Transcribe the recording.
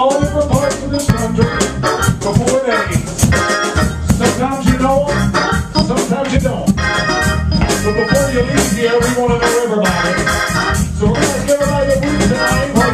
all different parts of this country for four days. Sometimes you know them, sometimes you don't. But before you leave here, we want to know everybody. So we're going to give everybody a brief tonight.